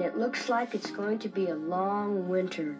and it looks like it's going to be a long winter.